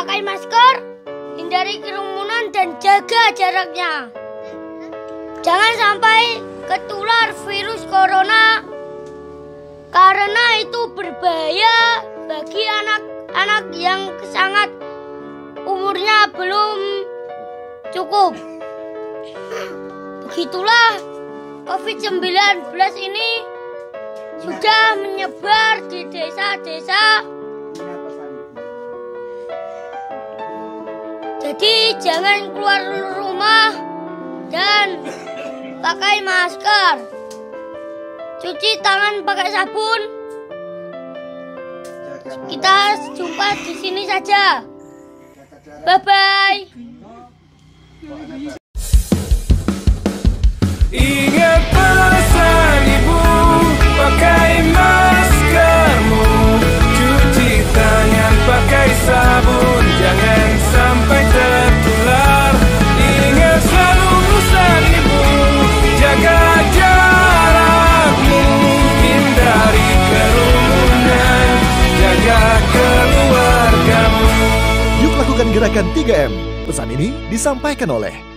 pakai masker, hindari kerumunan dan jaga jaraknya. Jangan sampai ketular virus corona karena itu berbahaya bagi anak-anak yang sangat umurnya belum cukup. Begitulah COVID-19 ini sudah menyebar di desa-desa. Jadi jangan keluar rumah dan pakai masker. Cuci tangan pakai sabun. Kita jumpa di sini saja. Bye bye. Ingat pesan ibu Pakai maskermu Cuci tangan pakai sabun gerakan 3M. Pesan ini disampaikan oleh